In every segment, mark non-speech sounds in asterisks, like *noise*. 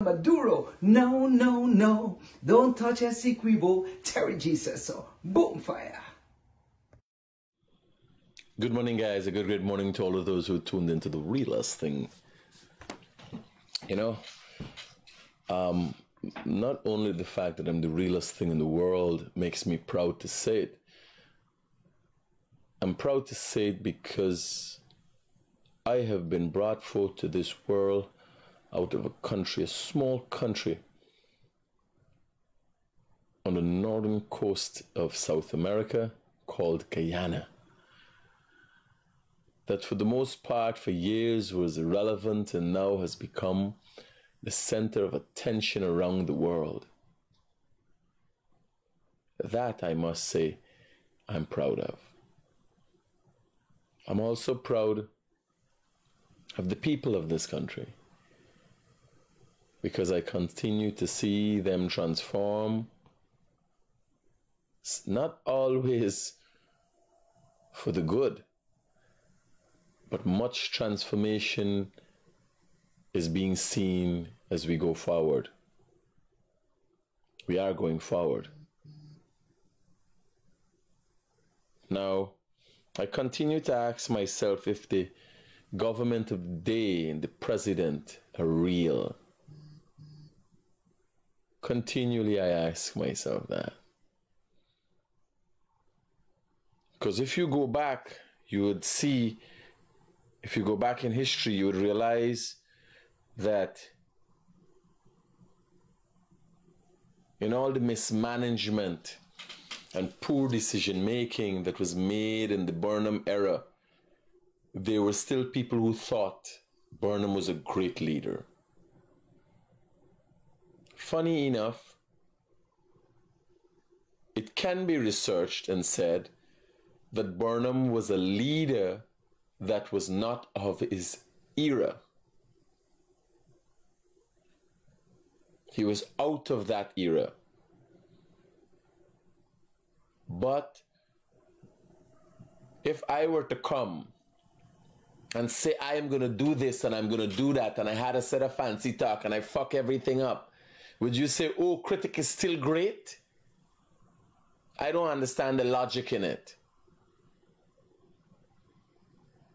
Maduro. No, no, no. Don't touch a Essequibo. Terry says so. Boom fire. Good morning, guys. A good, good morning to all of those who tuned into the realest thing. You know, um, not only the fact that I'm the realest thing in the world makes me proud to say it, I'm proud to say it because I have been brought forth to this world out of a country, a small country on the northern coast of South America called Guyana. That, for the most part, for years was irrelevant and now has become the center of attention around the world. That, I must say, I'm proud of. I'm also proud of the people of this country because I continue to see them transform, not always for the good, but much transformation is being seen as we go forward. We are going forward. Now, I continue to ask myself if the government of the day and the president are real. Continually, I ask myself that. Because if you go back, you would see, if you go back in history, you would realize that in all the mismanagement and poor decision making that was made in the Burnham era, there were still people who thought Burnham was a great leader. Funny enough, it can be researched and said that Burnham was a leader that was not of his era. He was out of that era. But if I were to come and say I am going to do this and I'm going to do that and I had a set of fancy talk and I fuck everything up, would you say, oh, critic is still great? I don't understand the logic in it.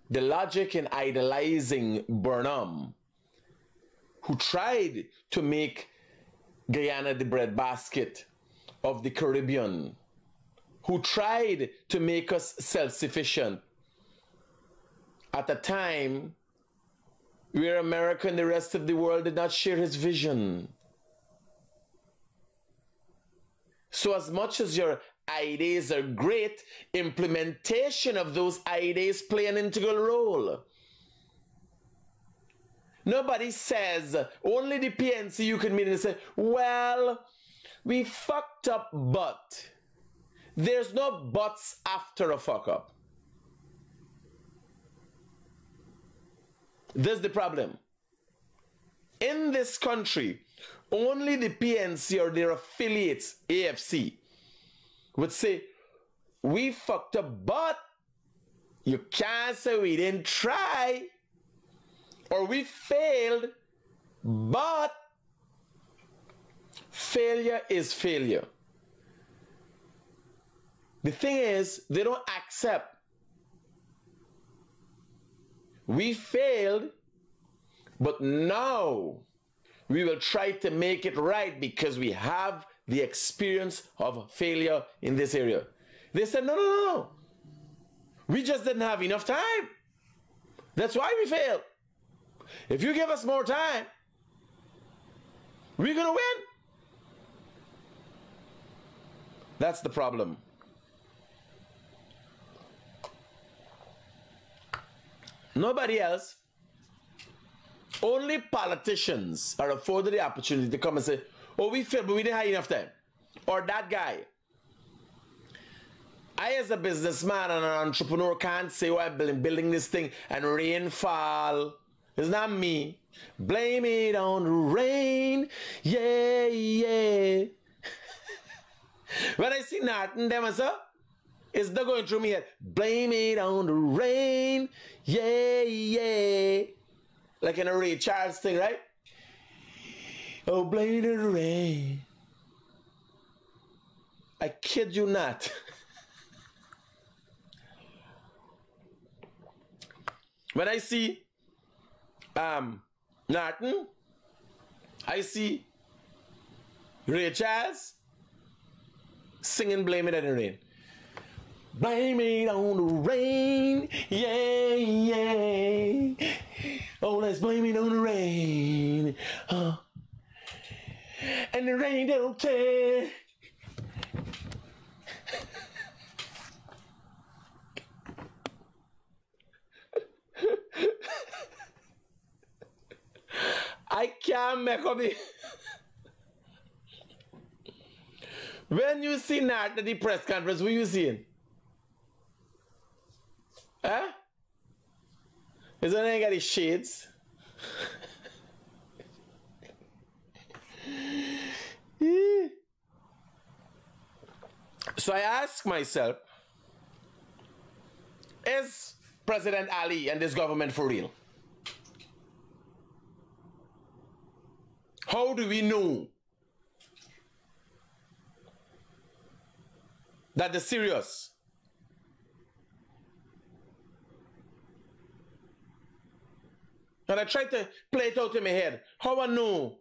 The logic in idolizing Burnham, who tried to make Guyana the breadbasket of the Caribbean, who tried to make us self sufficient at a time where America and the rest of the world did not share his vision. So, as much as your ideas are great, implementation of those ideas play an integral role. Nobody says, only the PNC you can meet and say, well, we fucked up, but. There's no buts after a fuck up. That's the problem. In this country, only the PNC or their affiliates, AFC, would say, we fucked up, but you can't say we didn't try. Or we failed, but failure is failure. The thing is, they don't accept. We failed, but now we will try to make it right because we have the experience of failure in this area. They said, no, no, no, no. We just didn't have enough time. That's why we failed. If you give us more time, we're going to win. That's the problem. Nobody else. Only politicians are afforded the opportunity to come and say, oh, we failed, but we didn't have enough time. Or that guy. I, as a businessman and an entrepreneur, can't say, oh, I'm building this thing and rain fall. It's not me. Blame it on the rain. Yeah, yeah. *laughs* when I see Norton, them, I say, it's not going through me head. Blame it on the rain. Yeah, yeah. Like in a Ray Charles thing, right? Oh, blame the rain. I kid you not. *laughs* when I see um Norton, I see Ray Charles singing Blame It on the Rain. Blame it on the rain, yeah, yeah. Oh, let's blame it on the rain. Uh, and the rain don't care. I can't make up it. when you see Nat at the press conference, what you seeing? Huh? Is that ain't got his shades? *laughs* so I ask myself, is President Ali and this government for real? How do we know that they're serious? And I tried to play it out in my head. How I know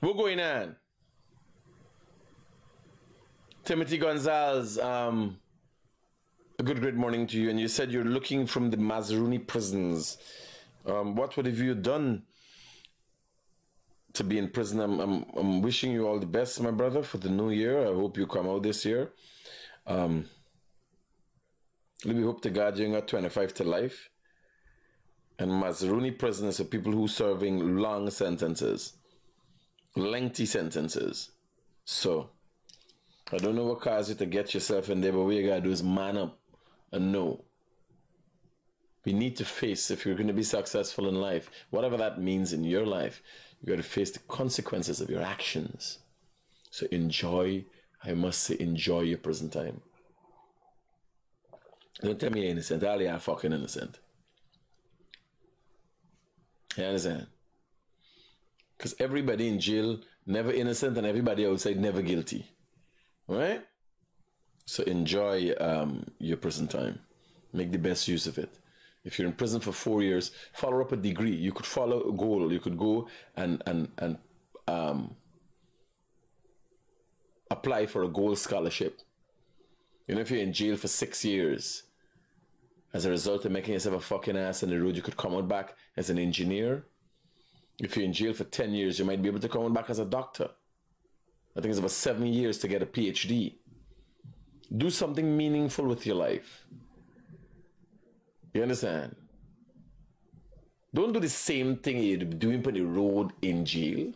what's going on? Timothy Gonzalez, um, a good, good morning to you. And you said you're looking from the Mazaruni prisons. Um, what would have you done to be in prison? I'm, I'm, I'm wishing you all the best, my brother, for the new year. I hope you come out this year. Um, we hope to God you got 25 to life. And Mazaruni prisoners are people who are serving long sentences, lengthy sentences. So, I don't know what caused you to get yourself in there, but what you gotta do is man up and know. We need to face, if you're gonna be successful in life, whatever that means in your life, you gotta face the consequences of your actions. So enjoy, I must say, enjoy your prison time. Don't tell me you're innocent. You are fucking innocent. You understand? Because everybody in jail never innocent and everybody outside never guilty. Right? So enjoy um, your prison time. Make the best use of it. If you're in prison for four years, follow up a degree. You could follow a goal. You could go and and and um, apply for a gold scholarship. You know, if you're in jail for six years, as a result of making yourself a fucking ass on the road, you could come out back as an engineer. If you're in jail for 10 years, you might be able to come out back as a doctor. I think it's about seven years to get a PhD. Do something meaningful with your life. You understand? Don't do the same thing you're doing on the road in jail.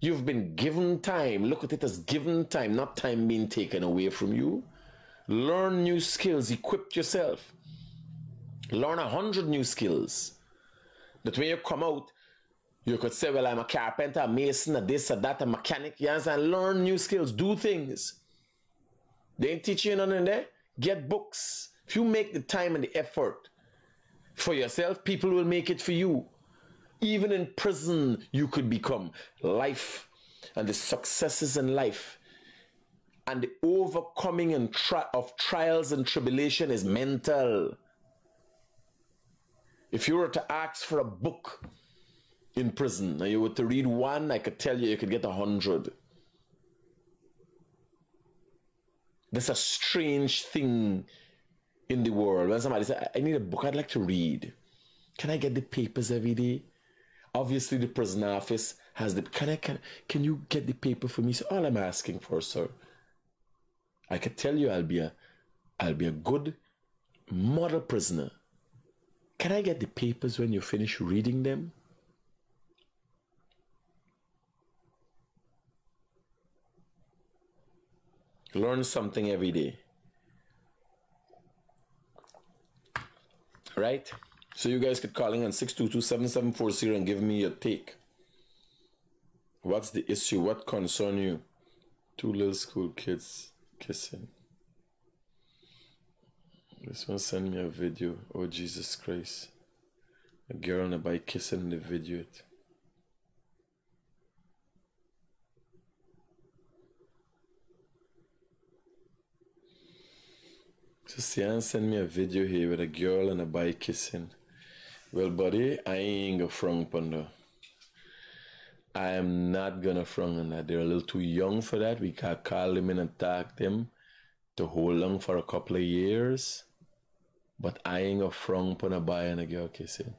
You've been given time. Look at it as given time, not time being taken away from you. Learn new skills, equip yourself. Learn a hundred new skills. That when you come out, you could say, Well, I'm a carpenter, a mason, a this, a that, a mechanic. You understand? Learn new skills, do things. They ain't teaching you nothing there. Get books. If you make the time and the effort for yourself, people will make it for you. Even in prison, you could become life and the successes in life and the overcoming and of trials and tribulation is mental. If you were to ask for a book in prison and you were to read one, I could tell you you could get a hundred. That's a strange thing in the world. When somebody says, I need a book I'd like to read. Can I get the papers every day? Obviously, the prison office has the. Can I? Can, can you get the paper for me? So all I'm asking for, sir, I could tell you I'll be a, I'll be a good model prisoner can I get the papers when you finish reading them? Learn something every day. Right? So you guys could call in on 622-7740 and give me your take. What's the issue? What concern you? Two little school kids kissing. This one sent me a video. Oh, Jesus Christ. A girl on a bike kissing the video. It. So Sian sent me a video here with a girl and a bike kissing. Well, buddy, I ain't gonna front panda. I am not gonna frown on that. They're a little too young for that. We can call them and attack them to hold on for a couple of years. But I ain't gonna front on a boy and a girl kissing.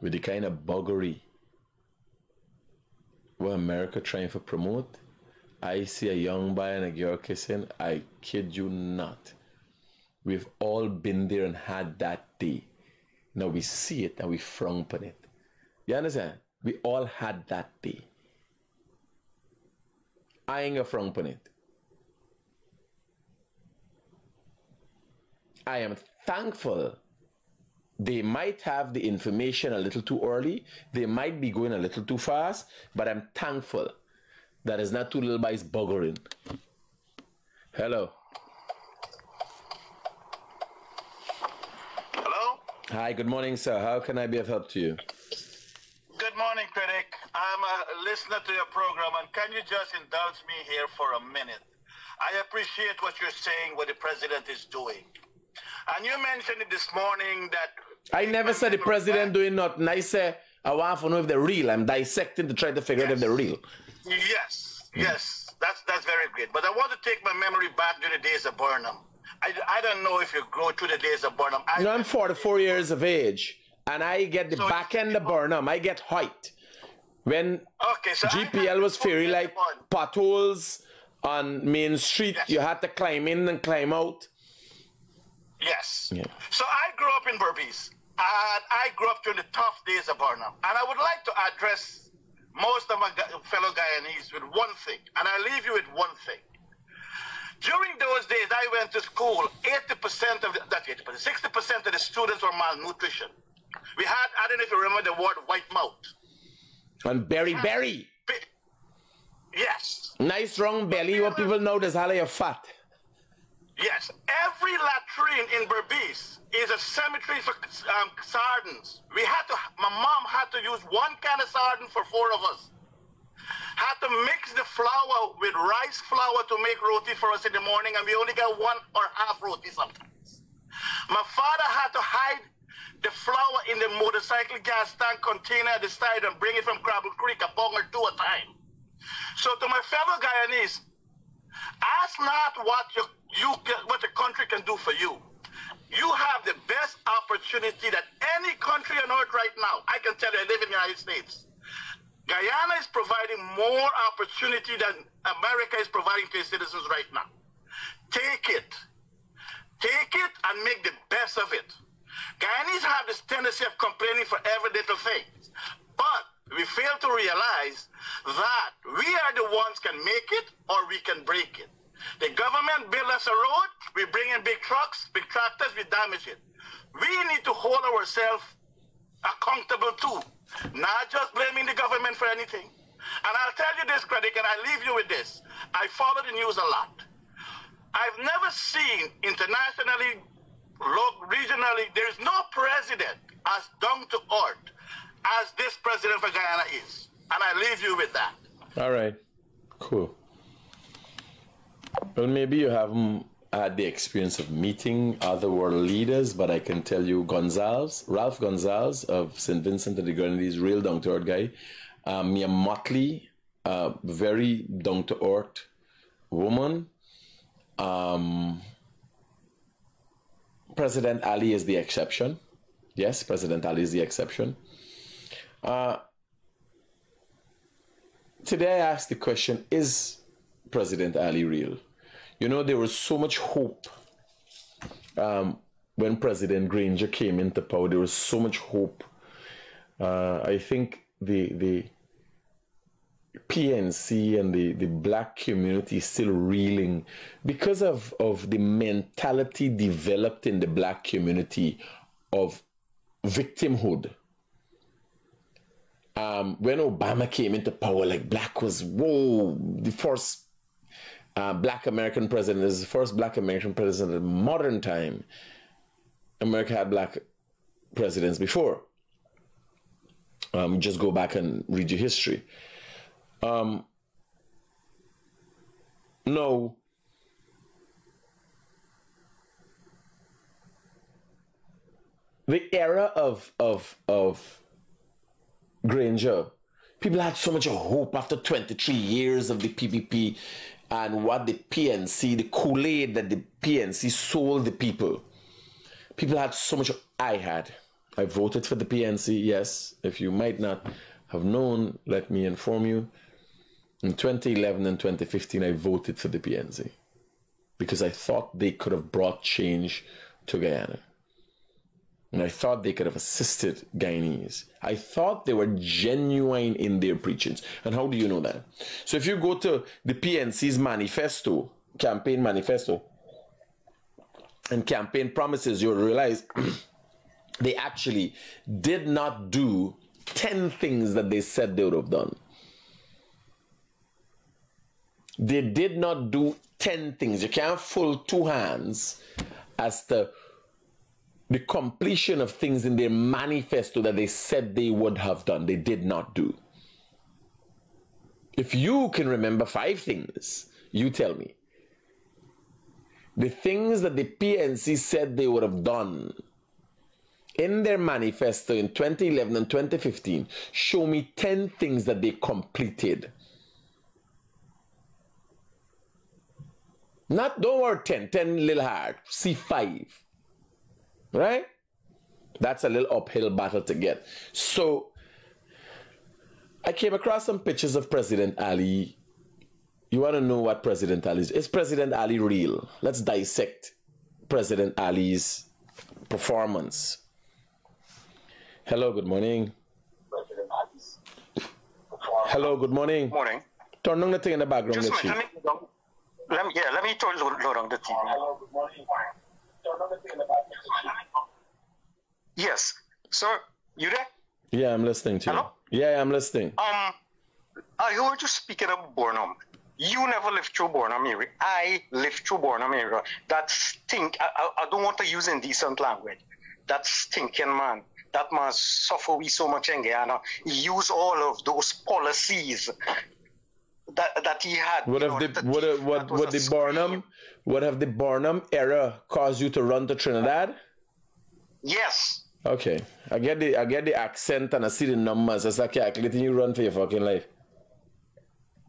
With the kind of buggery what America trying to promote, I see a young boy and a girl kissing. I kid you not. We've all been there and had that day. Now we see it and we frown upon it. You understand? We all had that day. I ain't a frown upon it. I am thankful they might have the information a little too early. They might be going a little too fast, but I'm thankful that it's not too little boys buggering. Hello. Hello? Hi, good morning, sir. How can I be of help to you? Good morning, critic. I'm a listener to your program, and can you just indulge me here for a minute? I appreciate what you're saying, what the president is doing. And you mentioned it this morning that. I never said the president doing nothing. I say I want to know if they're real. I'm dissecting to try to figure yes. out if they're real. Yes, yes, that's that's very great. But I want to take my memory back to the days of Burnham. I, I don't know if you go through the days of Burnham. I, you know, I'm 44 years of age, and I get the so back end of Burnham. I get height. When okay, so GPL was very like potholes on Main Street, yes. you had to climb in and climb out. Yes. Yeah. So I grew up in Berbice. And I grew up during the tough days of Burnham. And I would like to address most of my fellow Guyanese with one thing. And I leave you with one thing. During those days, I went to school. 80% of the, not 80%, 60% of the students were malnutrition. We had, I don't know if you remember the word white mouth. And berry berry. Yes. Nice round belly. What people know there's hardly a fat. Yes, every latrine in Berbice is a cemetery for um, sardines. We had to, my mom had to use one can of sardine for four of us. Had to mix the flour with rice flour to make roti for us in the morning, and we only got one or half roti sometimes. My father had to hide the flour in the motorcycle gas tank container at the side and bring it from Crabwood Creek a bong or two a time. So to my fellow Guyanese, ask not what you you get what the country can do for you. You have the best opportunity that any country on earth right now. I can tell you, I live in the United States. Guyana is providing more opportunity than America is providing to its citizens right now. Take it. Take it and make the best of it. Guyanese have this tendency of complaining for every little thing. But we fail to realize that we are the ones can make it or we can break it. The government build us a road, we bring in big trucks, big tractors, we damage it. We need to hold ourselves accountable too, not just blaming the government for anything. And I'll tell you this, Credit, and I leave you with this. I follow the news a lot. I've never seen internationally, regionally, there's no president as down to earth as this president for Guyana is. And I leave you with that. All right. Cool. Well, maybe you haven't had the experience of meeting other world leaders, but I can tell you Gonsalves, Ralph Gonsalves of St. Vincent and the Grenadines, real down to earth guy. Um, Mia Mottley, uh, very down to earth woman. Um, President Ali is the exception. Yes, President Ali is the exception. Uh, today I asked the question Is President Ali real? You know, there was so much hope um, when President Granger came into power. There was so much hope. Uh, I think the the PNC and the, the black community is still reeling because of, of the mentality developed in the black community of victimhood. Um, when Obama came into power, like black was whoa, the first uh, black American president. is the first black American president in modern time. America had black presidents before. Um, just go back and read your history. Um, no, the era of of of Granger, people had so much hope after 23 years of the PPP and what the PNC, the Kool-Aid that the PNC sold the people. People had so much I had. I voted for the PNC, yes. If you might not have known, let me inform you. In 2011 and 2015, I voted for the PNC because I thought they could have brought change to Guyana. And I thought they could have assisted Guyanese. I thought they were genuine in their preachings. And how do you know that? So if you go to the PNC's manifesto, campaign manifesto, and campaign promises, you'll realize *clears throat* they actually did not do 10 things that they said they would have done. They did not do 10 things. You can't fold two hands as to the completion of things in their manifesto that they said they would have done, they did not do. If you can remember five things, you tell me. The things that the PNC said they would have done in their manifesto in 2011 and 2015, show me 10 things that they completed. Not, don't worry, 10, 10 little hard, see 5 right? That's a little uphill battle to get. So I came across some pictures of President Ali. You want to know what President Ali is? Is President Ali real? Let's dissect President Ali's performance. Hello, good morning. Hello, good morning. Morning. Turn on the thing in the background. Just a minute, let me, let me, yeah, let me turn load on the TV. Yes. Sir, you there? Yeah, I'm listening to you. Hello? Yeah, I'm listening. Um, I heard you speaking of Burnham. You never lived through Burnham area. I lived through Burnham area. That stink. I, I, I don't want to use indecent language. That stinking man. That man suffer we so much in Guyana. He used all of those policies that that he had. What have know, the what what what the. Burnham what have the Burnham era caused you to run to Trinidad? Yes. Okay, I get the I get the accent and I see the numbers. It's like calculating you run for your fucking life.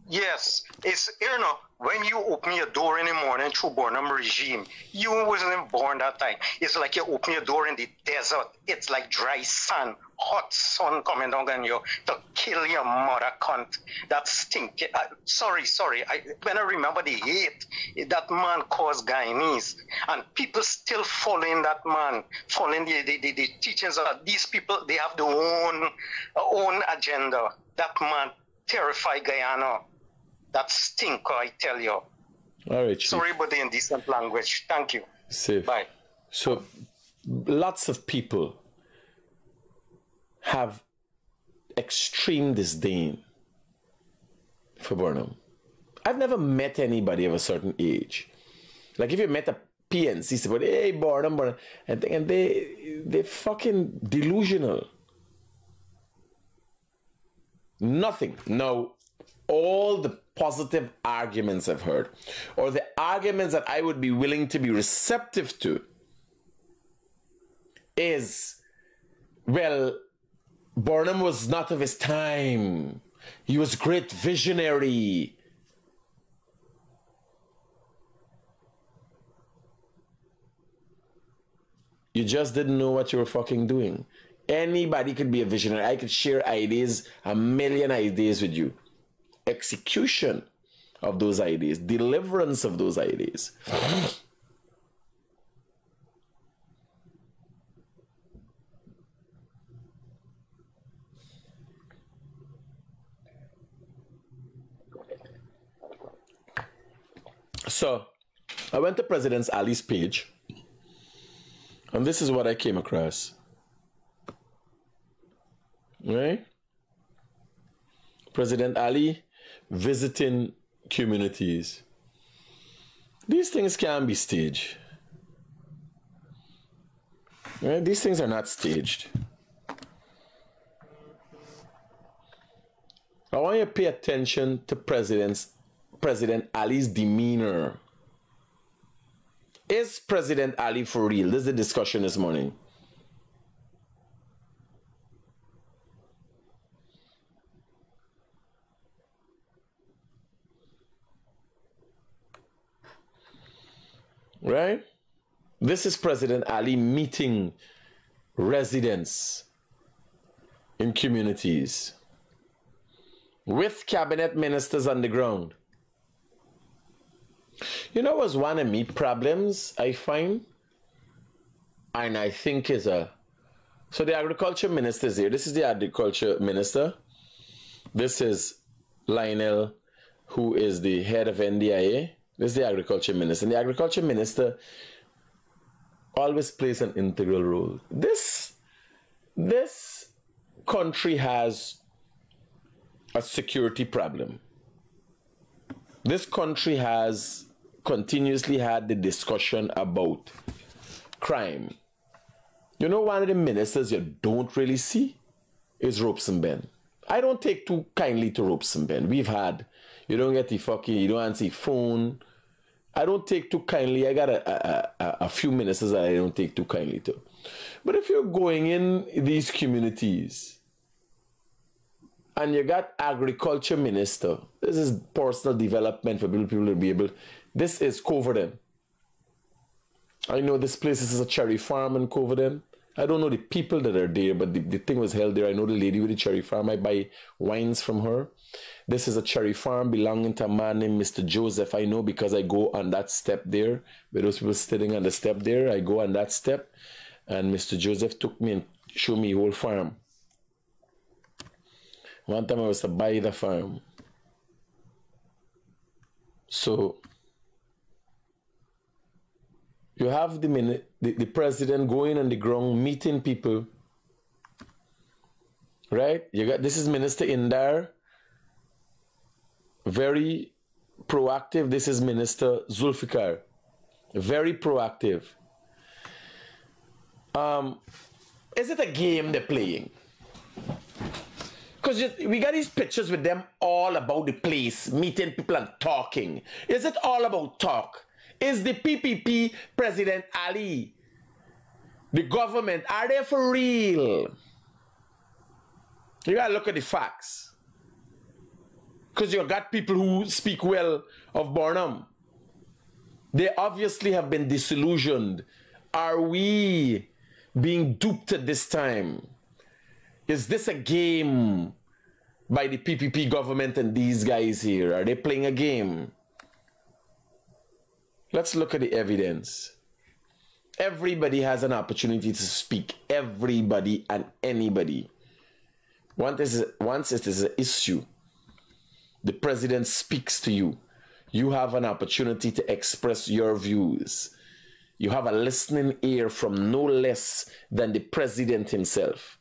Yes, it's you know when you open your door in the morning through Burnham regime, you wasn't born that time. It's like you open your door in the desert. It's like dry sun, hot sun coming down on you to kill your mother cunt. That stink. Uh, sorry, sorry. I, when I remember the hate that man caused Guyanese, and people still following that man, following the, the, the, the teachings of these people. They have their own own agenda. That man terrified Guyana. That stinker, I tell you. All right, Chief. Sorry about the indecent language. Thank you. Safe. Bye. So, lots of people have extreme disdain for Burnham. I've never met anybody of a certain age. Like if you met a PNC, somebody, hey Burnham, Burnham, and, they- and they they fucking delusional. Nothing. No, all the positive arguments I've heard, or the arguments that I would be willing to be receptive to, is well, Burnham was not of his time. He was great visionary. You just didn't know what you were fucking doing. Anybody could be a visionary. I could share ideas, a million ideas with you. Execution of those ideas, deliverance of those ideas. So, I went to President Ali's page, and this is what I came across. Right? President Ali visiting communities. These things can be staged. Right? These things are not staged. I want you to pay attention to President's President Ali's demeanor. Is President Ali for real? This is the discussion this morning. Right? This is President Ali meeting residents in communities with cabinet ministers on the ground. You know what's one of me problems I find? And I think is a so the agriculture minister is here. This is the agriculture minister. This is Lionel, who is the head of NDIA. Is the agriculture minister. And the agriculture minister always plays an integral role. This this country has a security problem. This country has continuously had the discussion about crime. You know, one of the ministers you don't really see is Robeson Benn. I don't take too kindly to Robeson Benn. We've had, you don't get the fucking, you don't answer phone. I don't take too kindly. I got a, a, a, a few ministers that I don't take too kindly to. But if you're going in these communities and you got agriculture minister, this is personal development for people, to be able, this is Coverden. I know this place this is a cherry farm in Coverden. I don't know the people that are there, but the, the thing was held there. I know the lady with the cherry farm. I buy wines from her. This is a cherry farm belonging to a man named Mr. Joseph. I know because I go on that step there, where those people sitting on the step there. I go on that step, and Mr. Joseph took me and showed me whole farm. One time I was to buy the farm. So you have the, minute, the, the president going on the ground meeting people. Right? You got this is Minister Indar. Very proactive. This is Minister Zulfikar. Very proactive. Um, is it a game they're playing? Because we got these pictures with them all about the place, meeting people and talking. Is it all about talk? Is the PPP President Ali, the government, are they for real? You gotta look at the facts. Because you've got people who speak well of Burnham. They obviously have been disillusioned. Are we being duped at this time? Is this a game by the PPP government and these guys here? Are they playing a game? Let's look at the evidence. Everybody has an opportunity to speak. Everybody and anybody. Once, once it is an issue, the president speaks to you. You have an opportunity to express your views. You have a listening ear from no less than the president himself.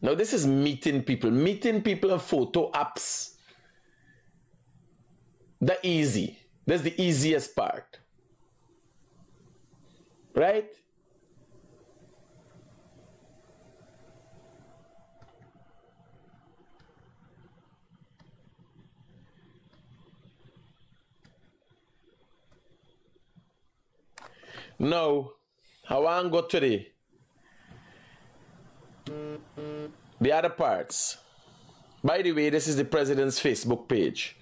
Now, this is meeting people. Meeting people on photo apps. The easy. That's the easiest part. Right? No, I want go to the the other parts. By the way, this is the president's Facebook page.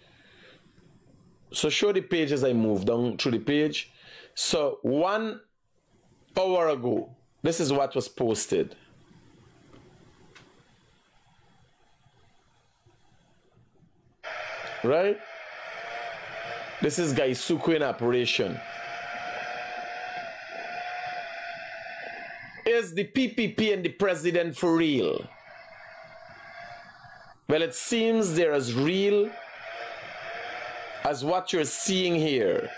So show the page as I move down through the page. So one hour ago, this is what was posted. Right? This is Gaisuku in operation. Is the PPP and the president for real? Well, it seems they're as real as what you're seeing here.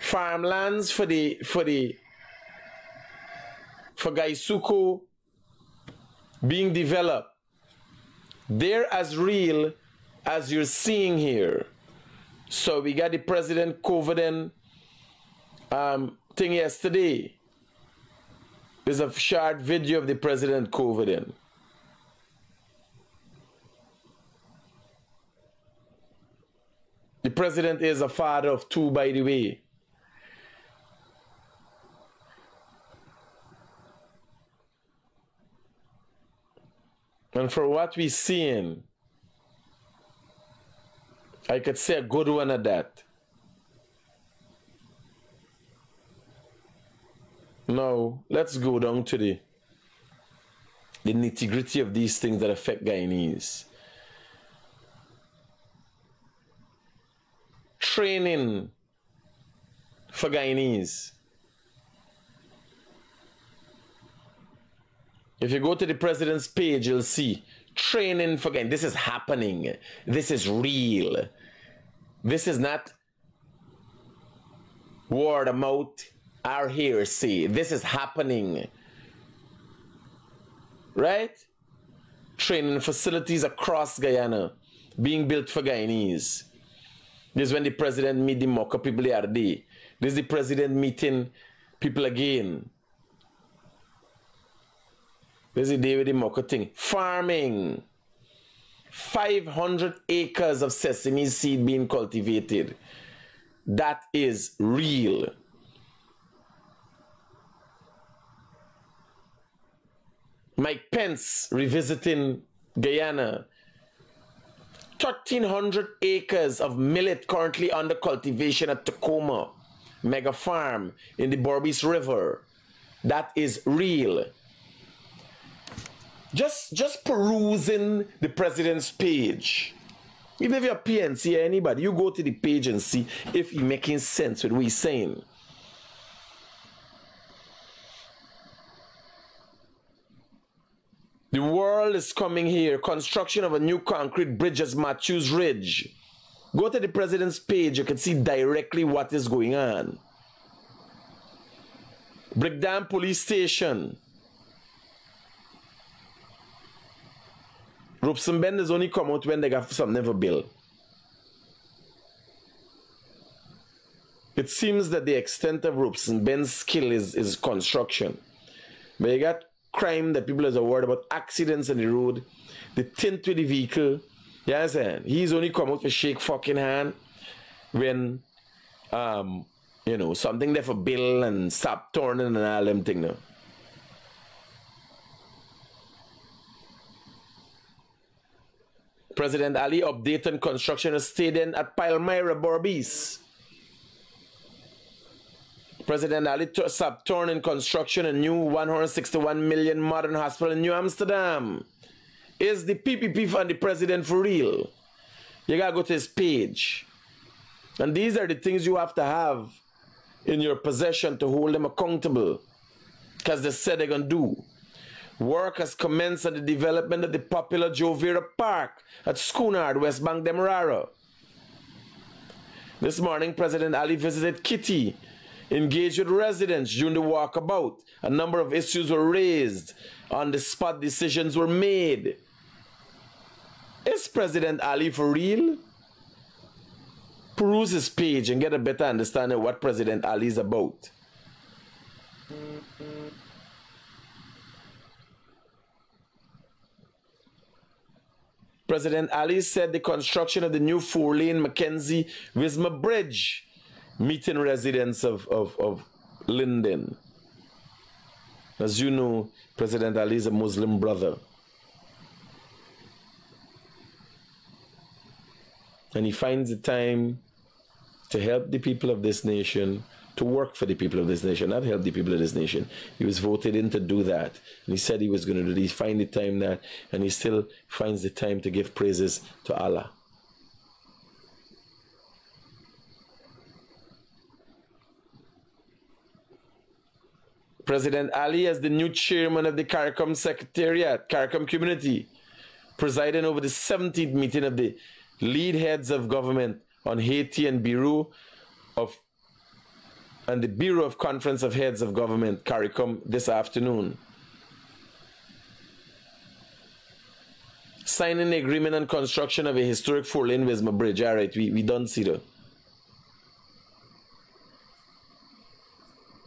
Farmlands for the for the for Gaisuku being developed. They're as real as you're seeing here. So we got the president Coverden um, thing yesterday. There's a short video of the president COVID The president is a father of two, by the way. And for what we're seeing, I could say a good one at that. Now, let's go down to the, the nitty gritty of these things that affect Guyanese. Training for Guyanese. If you go to the president's page, you'll see training for Guyanese. This is happening. This is real. This is not word of mouth are here see this is happening. Right? Training facilities across Guyana being built for Guyanese. This is when the president meet the Mocha people the other day this is the president meeting people again. This is the Mocha thing. Farming. 500 acres of sesame seed being cultivated. That is real Mike Pence revisiting Guyana. 1,300 acres of millet currently under cultivation at Tacama Mega Farm in the Berbice River. That is real. Just, just perusing the president's page. Even if you're PNC or anybody, you go to the page and see if he's making sense with what he's saying. The world is coming here. Construction of a new concrete bridge at Matthews Ridge. Go to the president's page, you can see directly what is going on. Brickdam Police Station. Robeson Benn is only come out when they got something for bill. It seems that the extent of Robeson Benn's skill is, is construction. But you got crime that people are worried about, accidents on the road, the tint with the vehicle. You understand? He's only come out for shake fucking hand when um you know something there for bill and stop turning and all them thing now. President Ali updating construction of stadium at Palmyra Berbice. President Ali Saturn in construction a new 161 million modern hospital in New Amsterdam. Is the PPP fund the president for real? You gotta go to his page. And these are the things you have to have in your possession to hold them accountable. Because they said they're gonna do. Work has commenced on the development of the popular Jovera Park at Schoonard, West Bank, Demerara. This morning, President Ali visited Kitty engaged with residents during the walkabout. A number of issues were raised. On the spot, decisions were made. Is President Ali for real? Peruse his page and get a better understanding of what President Ali is about. President Ali said the construction of the new four-lane Mackenzie Wismar Bridge meeting residents of, of, of Linden. As you know, President Ali is a Muslim brother. And he finds the time to help the people of this nation, to work for the people of this nation, not help the people of this nation. He was voted in to do that. And he said he was going to do it. He find the time that, and he still finds the time to give praises to Allah. President Ali as the new chairman of the CARICOM Secretariat, CARICOM Community, presiding over the 17th meeting of the lead heads of government on Haiti and Bureau of and the Bureau of Conference of Heads of Government, CARICOM, this afternoon. Signing the agreement on construction of a historic four-lane Wismar Bridge. All right, we, we don't see that.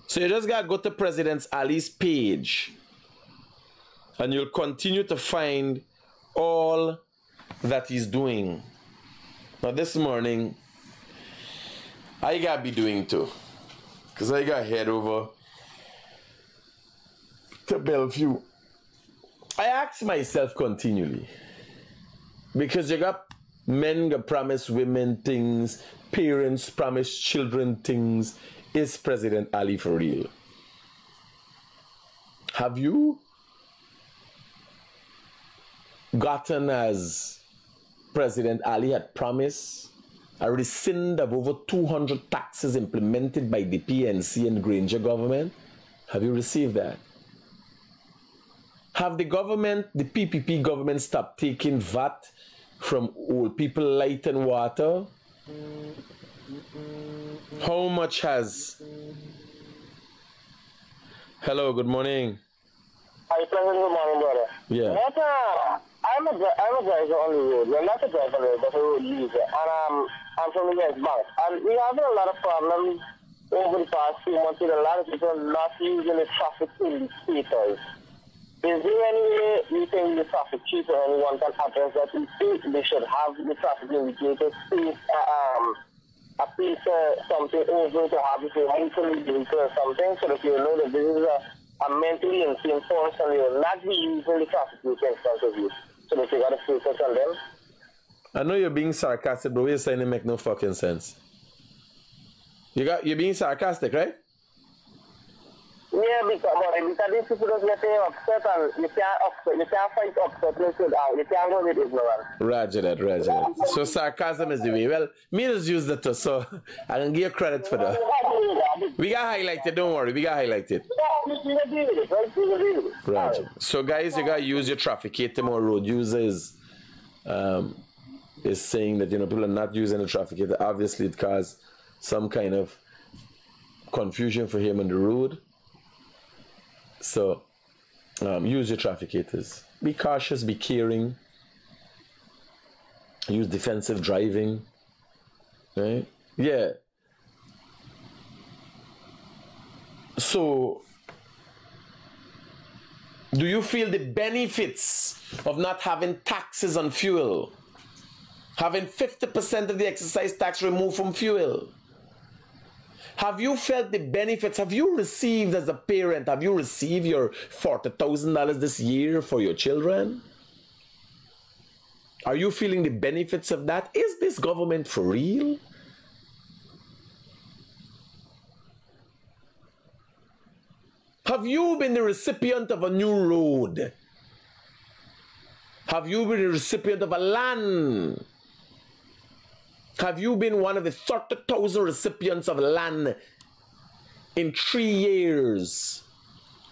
So you just gotta go to President Ali's page and you'll continue to find all that he's doing. Now this morning, I gotta be doing too. Cause I gotta head over to Bellevue I ask myself continually because you got men that promise women things, parents promise children things. Is President Ali for real? Have you gotten as President Ali had promised a rescind of over 200 taxes implemented by the PNC and Granger government? Have you received that? Have the government, the PPP government, stopped taking VAT from old people, light and water? How much has? Hello, good morning. Hi, President. Good morning, brother. Yeah. Not, uh, I'm a, I'm a driver on the road. Well, not a driver on the road, but a road user. And um, I'm from the West Bank. And we have a lot of problems over the past few months with a lot of people not using the traffic indicators. Is there any way you think the traffic chief or anyone can address that? We think they should have the traffic indicators uh, um, a piece uh, something over to have it mentally vehicle or something so that you know that this is a, a mentally insane person you'll not be using the traffic in front of you. So that you gotta focus on them. I know you're being sarcastic, but you're saying it make no fucking sense. You got you're being sarcastic, right? Yeah, because, but because these people don't get upset and you can't upset, you can't fight upsetness you can't go with ignorance. Roger that, roger that. So sarcasm is the way. Well, me just use that too, so *laughs* I can give you credit for that. We got highlighted, don't worry, we got highlighted. Roger. So guys, you gotta use your traffic. more road users um, is saying that you know people are not using the traffic. Obviously, it caused some kind of confusion for him on the road. So um, use your trafficators. Be cautious, be caring. Use defensive driving. Right? Yeah. So do you feel the benefits of not having taxes on fuel? Having 50% of the excise tax removed from fuel? Have you felt the benefits? Have you received as a parent, have you received your $40,000 this year for your children? Are you feeling the benefits of that? Is this government for real? Have you been the recipient of a new road? Have you been the recipient of a land? Have you been one of the 30,000 recipients of land in three years?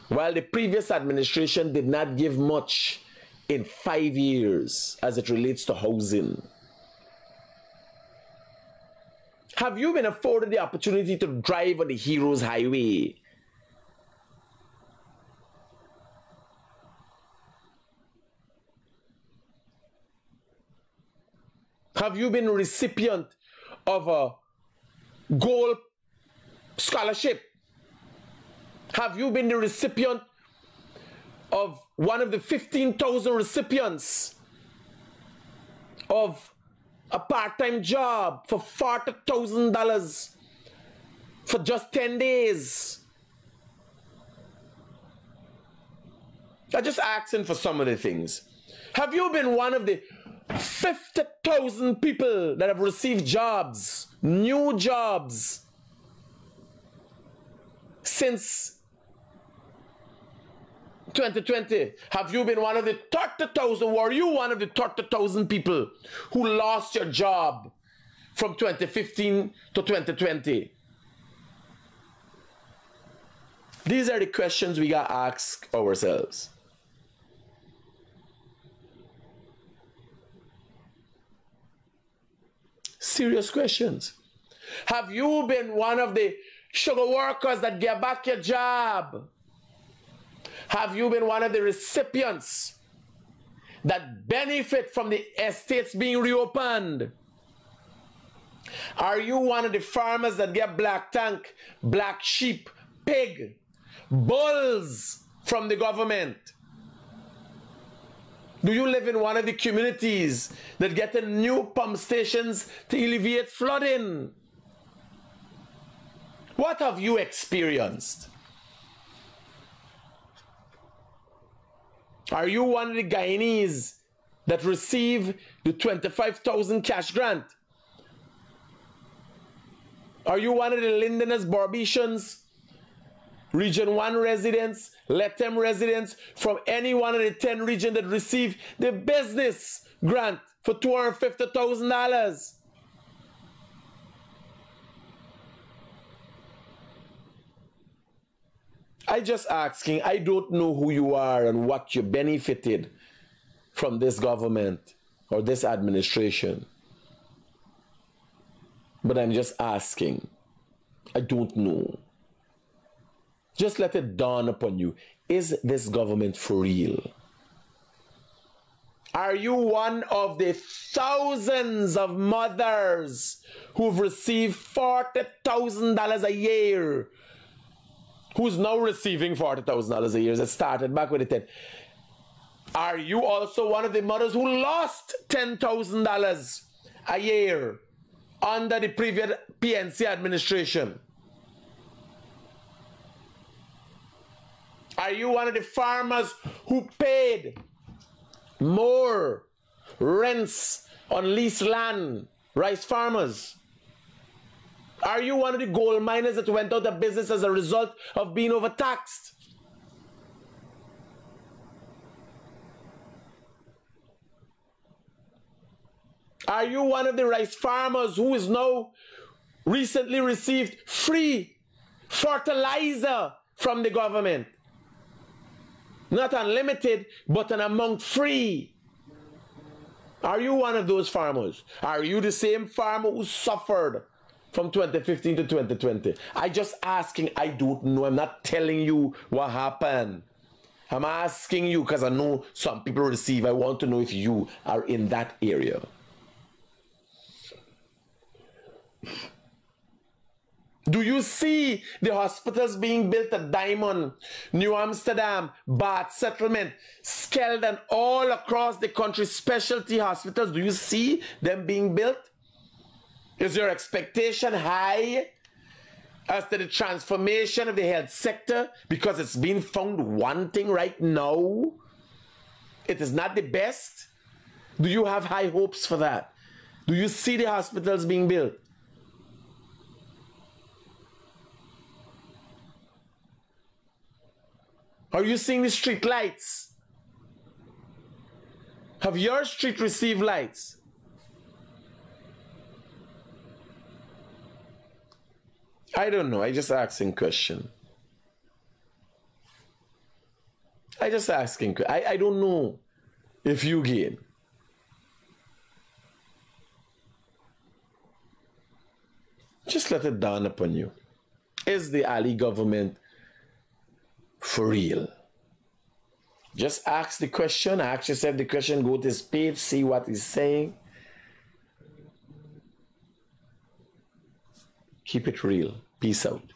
While the previous administration did not give much in five years as it relates to housing. Have you been afforded the opportunity to drive on the Heroes Highway? Have you been recipient of a gold scholarship? Have you been the recipient of one of the 15,000 recipients of a part-time job for $40,000 for just 10 days? I'm just asking for some of the things. Have you been one of the 50,000 people that have received jobs, new jobs, since 2020. Have you been one of the 30,000? Were you one of the 30,000 people who lost your job from 2015 to 2020? These are the questions we got to ask ourselves. Serious questions. Have you been one of the sugar workers that get back your job? Have you been one of the recipients that benefit from the estates being reopened? Are you one of the farmers that get black tank, black sheep, pig, bulls from the government? Do you live in one of the communities that get new pump stations to alleviate flooding? What have you experienced? Are you one of the Guyanese that receive the 25,000 cash grant? Are you one of the Lindeners Berbicians? Region 1 residents, Lethem residents from any one of the 10 regions that receive the business grant for $250,000. I just asking, I don't know who you are and what you benefited from this government or this administration. But I'm just asking. I don't know. Just let it dawn upon you. Is this government for real? Are you one of the thousands of mothers who've received $40,000 a year who's now receiving $40,000 a year. It started back with the 10. Are you also one of the mothers who lost $10,000 a year under the previous PNC administration? Are you one of the farmers who paid more rents on leased land, rice farmers? Are you one of the gold miners that went out of business as a result of being overtaxed? Are you one of the rice farmers who is now recently received free fertilizer from the government? Not unlimited, but an amount free. Are you one of those farmers? Are you the same farmer who suffered from 2015 to 2020. I just asking, I don't know. I'm not telling you what happened. I'm asking you because I know some people receive. I want to know if you are in that area. Do you see the hospitals being built at Diamond, New Amsterdam, Bath Settlement, Skeldon, all across the country, specialty hospitals? Do you see them being built? Is your expectation high as to the transformation of the health sector because it's being found wanting right now? It is not the best? Do you have high hopes for that? Do you see the hospitals being built? Are you seeing the street lights? Have your street received lights? I don't know. I just asking question. I just asking. I, I don't know if you gain. Just let it dawn upon you. Is the Ali government for real? Just ask the question. Ask yourself the question. Go to page, see what he's saying. Keep it real. Peace out.